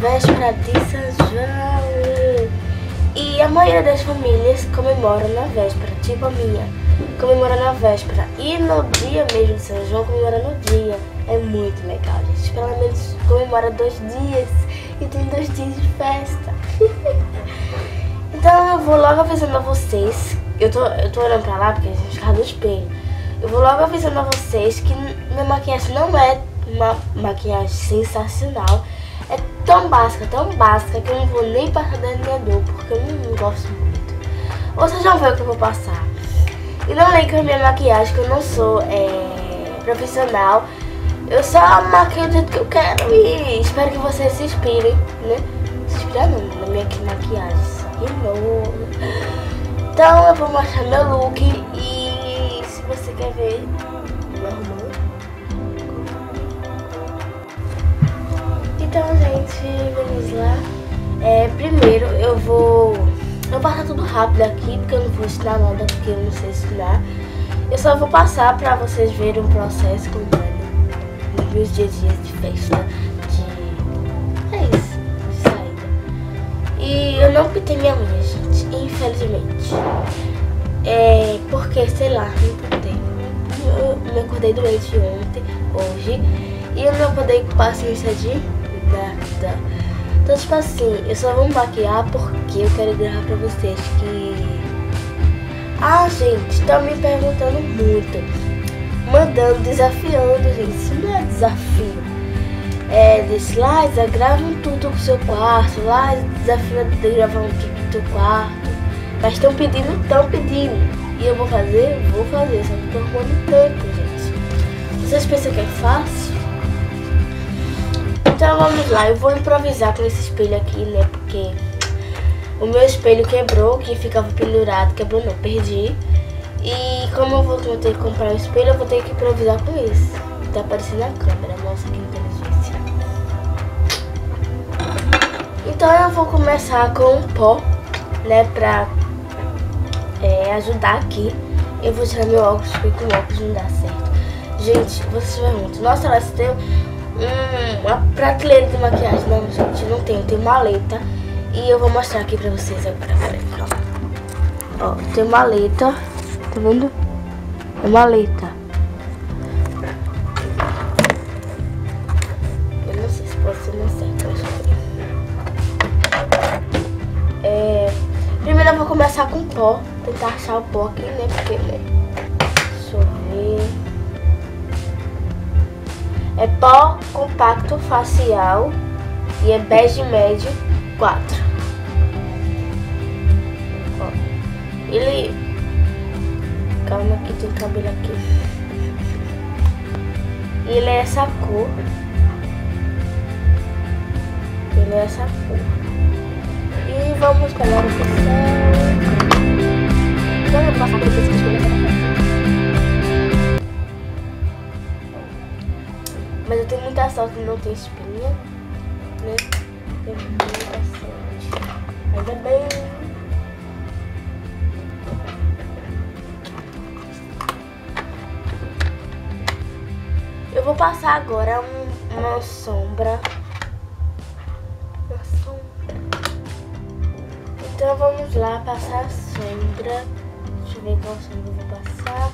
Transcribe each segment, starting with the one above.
véspera de São João. E a maioria das famílias comemora na véspera, tipo a minha, comemora na véspera. E no dia mesmo de São João, comemora no dia. É muito legal, gente. Pelo menos comemora dois dias e tem dois dias de festa. então eu vou logo avisando a vocês. Eu tô, eu tô olhando pra lá porque a gente fica do espelho. Eu vou logo avisando a vocês que minha maquiagem não é uma maquiagem sensacional. Tão básica, tão básica, que eu não vou nem passar delineador, porque eu não, gosto muito. Vocês vão ver o que eu vou passar. E não lembre que a minha maquiagem, que eu não sou é, profissional, eu só maquio do jeito que eu quero e espero que vocês se inspirem, né? Se inspirem não, na minha maquiagem, não. Então eu vou mostrar meu look e se você quer ver meu Então, gente, vamos lá. É, primeiro eu vou... Eu vou passar tudo rápido aqui, porque eu não vou ensinar nada, porque eu não sei ensinar. Eu só vou passar pra vocês verem o processo completo nos meus dias de festa, de... É isso, de saída. E eu não pintei minha unha, gente, infelizmente. É, porque, sei lá, não pintei. Eu me acordei doente ontem, hoje, e eu não poder paciência de Então, tipo assim, eu só vou maquiar porque eu quero gravar pra vocês que... Ah, gente, tá me perguntando muito. Mandando, desafiando, gente. Isso não é desafio. É, desse lá, gravam tudo com seu quarto. Lá, desafio de gravar um tudo do teu quarto. Mas estão pedindo, estão pedindo. E eu vou fazer? Vou fazer. Só que tô arrumando tempo, gente. Vocês pensam que é fácil? Então vamos lá, eu vou improvisar com esse espelho aqui, né? Porque o meu espelho quebrou, que ficava pendurado, quebrou não, perdi. E como eu vou ter que comprar o espelho, eu vou ter que improvisar com isso. Tá aparecendo na câmera, nossa, que inteligência. Então eu vou começar com um pó, né, pra é, ajudar aqui. Eu vou tirar meu óculos, porque o óculos não dá certo. Gente, vocês perguntam, nossa, ela tem Hum, prateleira de maquiagem. Não, gente, não tenho. Tem maleta. E eu vou mostrar aqui pra vocês agora. Ó. tem maleta. Tá vendo? É maleta. Eu não sei se pode ser mais certo. É... Primeiro eu vou começar com pó. Tentar achar o pó aqui, né? Porque, né? Deixa eu ver. É pó compacto facial e é bege médio 4. Ó, ele... Calma que tem cabelo aqui. Ele é essa cor. Ele é essa cor. E vamos pegar o pincel. Vamos passar por esse escolher Mas eu tenho muita sorte de não ter espinha, né? Tenho muita sorte. Ainda bem. Eu vou passar agora um, uma sombra. Uma sombra. Então vamos lá passar a sombra. Deixa eu ver qual sombra eu vou passar.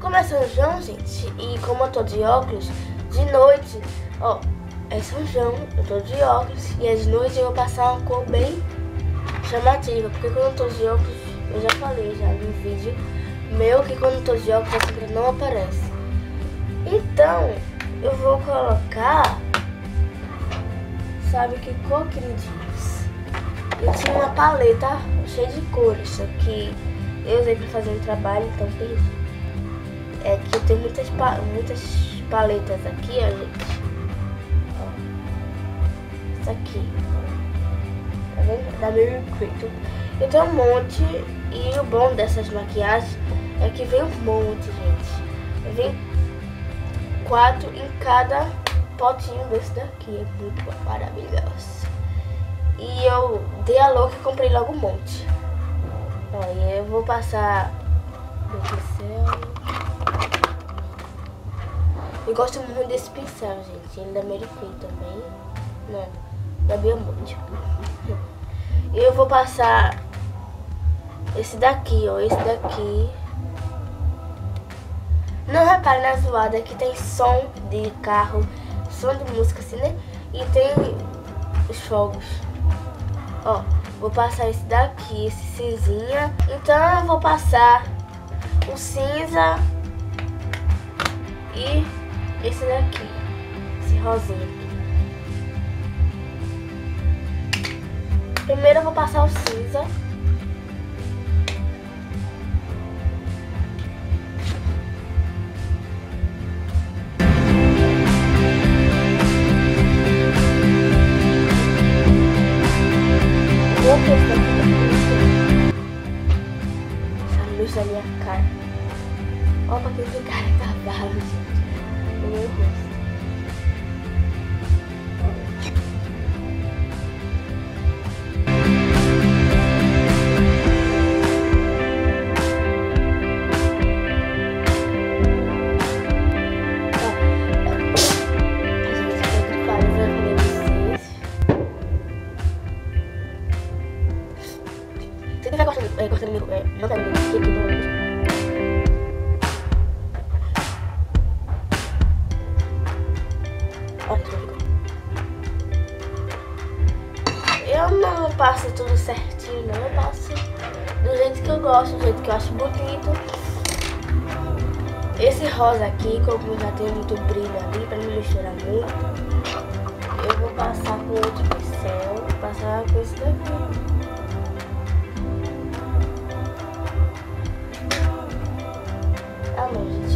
Começa o João, gente, e como eu tô de óculos, de noite, ó, é São João, eu tô de óculos e é de noite eu vou passar uma cor bem chamativa, porque quando eu tô de óculos, eu já falei já no vídeo meu que quando eu tô de óculos a sombra não aparece. Então, eu vou colocar, sabe que cor que ele diz? Eu tinha uma paleta cheia de cores, só que eu usei pra fazer um trabalho, então perdi. É que eu tenho muitas, muitas paletas aqui, ó, gente. Ó. Essa aqui. Tá vendo? Da Mary Creighton. Eu tenho um monte. E o bom dessas maquiagens é que vem um monte, gente. Vem quatro em cada potinho desse daqui. É muito maravilhoso. E eu dei a louca e comprei logo um monte. Aí eu vou passar meu pincel. Eu gosto muito desse pincel, gente. Ele é da Mary Kay também. Não. da minha mãe. E eu vou passar esse daqui, ó, esse daqui. Não repare na zoada que tem som de carro, som de música assim, né? E tem os fogos. Ó, vou passar esse daqui, esse cinzinha. Então eu vou passar o cinza e esse daqui, esse rosinha. Primeiro eu vou passar o cinza. Gosto, do jeito que eu acho bonito. Esse rosa aqui, como já tem muito brilho ali, pra não misturar muito, eu vou passar com outro pincel, passar com esse daqui.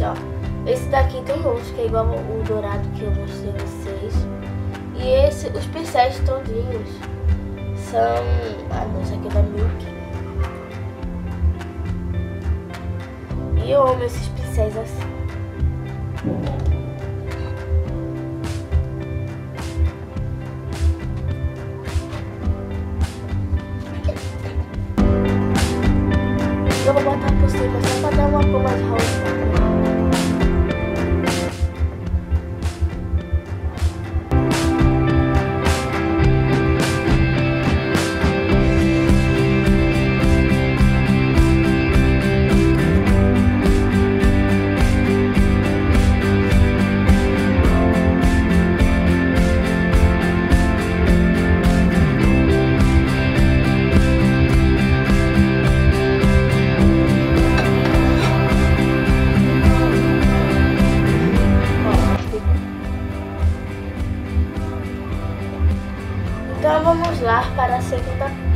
ó. Esse daqui tem outro que é igual o dourado que eu mostrei a vocês. E esse, os pincéis todinhos são... Ah não, esse aqui é da Milk. E eu amo esses pincéis assim.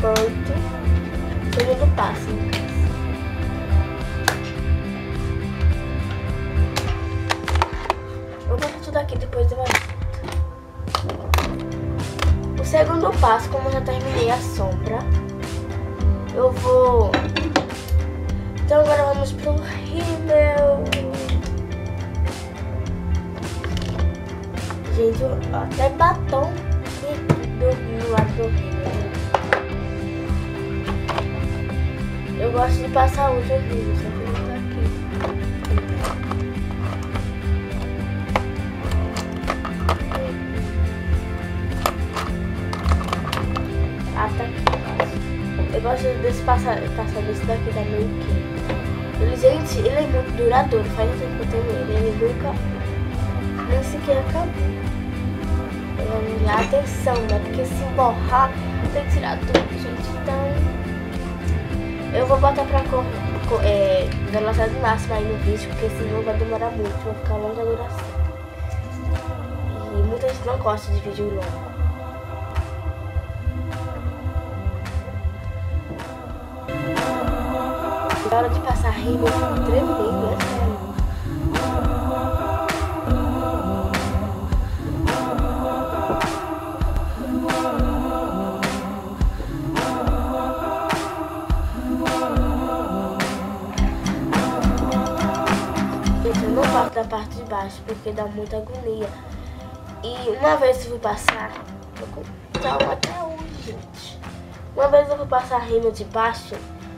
Parte, segundo passo. Vou botar tudo aqui depois eu O segundo passo, como eu já terminei a sombra, eu vou... Então agora vamos pro rímel. Gente, até batom do lado do rio. Gosto de passar hoje o rio, só que não tá aqui. Ah, tá aqui. Eu gosto desse passar, desse daqui da Milk. Ele, gente, ele é muito duradouro. Faz tempo que eu tenho ele. Ele nunca, nem sequer acabou. Lá, atenção, né? Porque se borrar, tem que tirar tudo, gente. Então, eu vou botar pra cor, cor é, velocidade máxima aí no vídeo, porque senão vai demorar muito, vai ficar longa duração. E muita gente não gosta de vídeo longo. Na hora de passar rima, tremendo, porque dá muita agonia. E uma vez eu fui passar, vou contar até hoje, gente. Uma vez eu fui passar rima de baixo,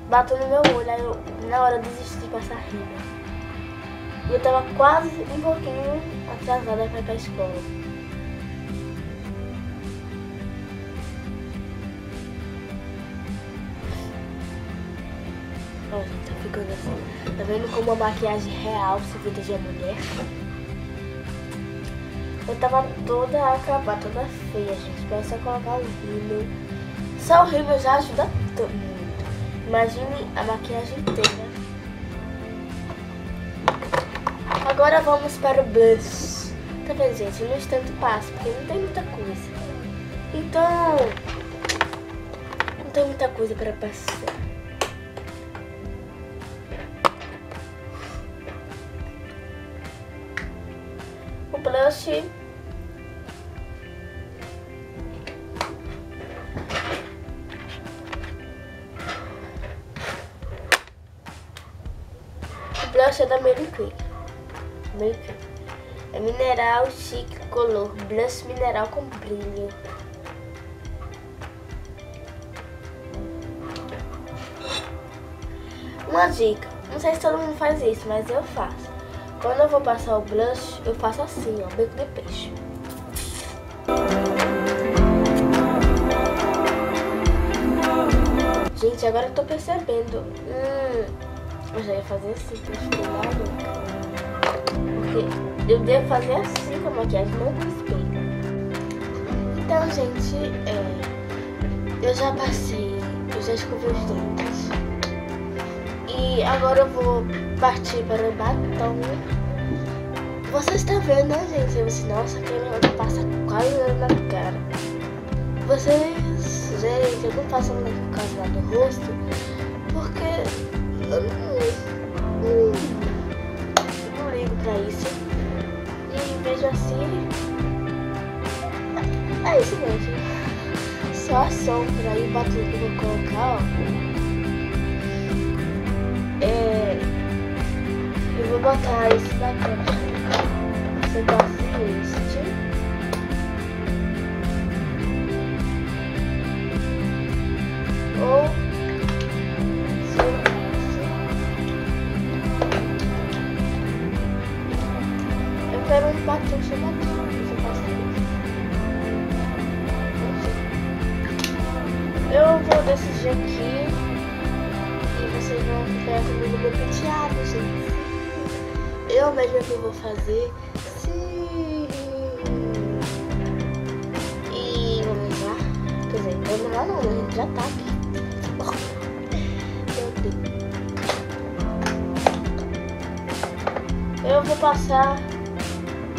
bateu no meu olho, aí eu na hora desisti de passar rima. E eu tava quase um pouquinho atrasada pra ir pra escola. Olha, tá ficando assim. Tá vendo como a maquiagem real se protege de mulher? Eu tava toda acabada, toda feia, gente. Parece colocar um rímel. Só o rímel já ajuda muito. Imagine a maquiagem inteira. Agora vamos para o blush. Tá vendo, gente? No instante passa, porque não tem muita coisa. Então, não tem muita coisa para passar. O blush Da Mary Queen. Mary Queen. É mineral chique color, blush mineral com brilho. Uma dica, não sei se todo mundo faz isso, mas eu faço. Quando eu vou passar o blush, eu faço assim, ó, beco de peixe. Gente, agora eu tô percebendo. Hum, eu já ia fazer assim, pra ficar maluca. Porque eu devo fazer assim com a maquiagem, não com espelho. Então, gente, é, eu já passei, eu já escovei os dentes. E agora eu vou partir para o batom. Vocês estão vendo, né, gente? Eu disse, nossa, que ela passa quase na cara. Vocês, gente, eu não faço nada por causa do rosto, porque eu não, ligo pra isso. E vejo assim. É isso mesmo. Só a sombra e o batom que eu vou colocar, ó. É, eu vou botar esse batom. Você gosta este. Ou Decidir aqui e vocês vão ficar comigo meu penteado, gente. Eu mesmo que vou fazer. Sim. E vamos lá. Quer dizer, vamos lá não, a gente já tá aqui. Eu vou passar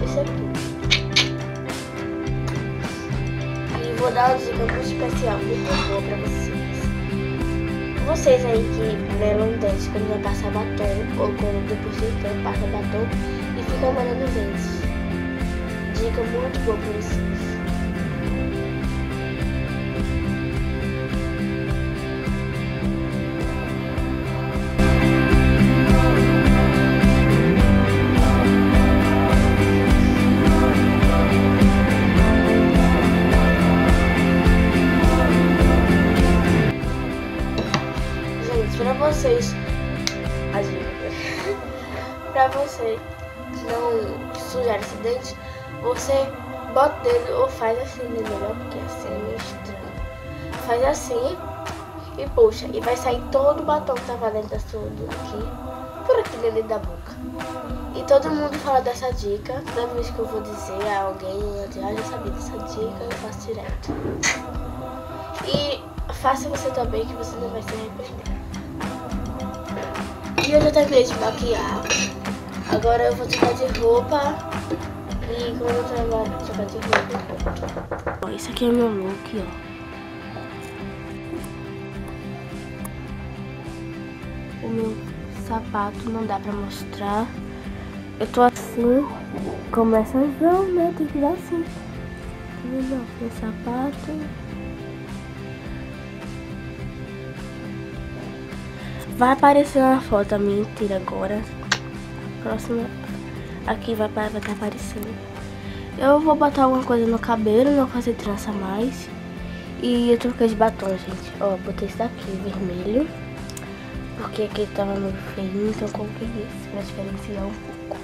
esse aqui. E vou dar dica muito especial, muito boa pra vocês. Vocês aí que melam dentes quando vai passar batom ou quando depois de tempo passa batom e fica molhando os dentes. Dica muito boa pra vocês. Você bota o dedo ou faz assim, né? Melhor, porque assim é meio estranho. Faz assim e puxa. E vai sair todo o batom que tava dentro da sua aqui, por aqui dentro da boca. E todo mundo fala dessa dica. Toda vez que eu vou dizer a alguém, eu ah, já sabia dessa dica, eu faço direto. E faça você também que você não vai se arrepender. E eu já terminei de maquiar. Agora eu vou trocar de roupa. E. Ó, esse aqui é meu look, ó. O meu sapato não dá pra mostrar. Eu tô assim, começa a ver, né? Tem que dar assim. Meu sapato. Vai aparecer uma foto minha inteira agora. Próxima. Aqui vai estar vai tá aparecendo. Eu vou botar alguma coisa no cabelo, não fazer trança mais. E eu troquei de batom, gente. Ó, botei esse daqui, vermelho. Porque aqui tava meio feio, então coloquei esse pra diferenciar um pouco.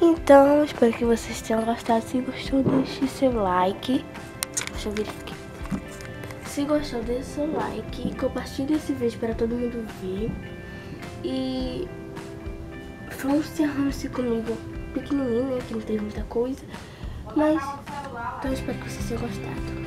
Então, espero que vocês tenham gostado. Se gostou, deixe seu like. Deixa eu verificar. Se gostou, deixe seu like compartilhe esse vídeo para todo mundo ver. E um encerrando-se comigo pequenininho, né? Que não teve muita coisa. Mas, então espero que vocês tenham gostado.